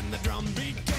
and the drum beat.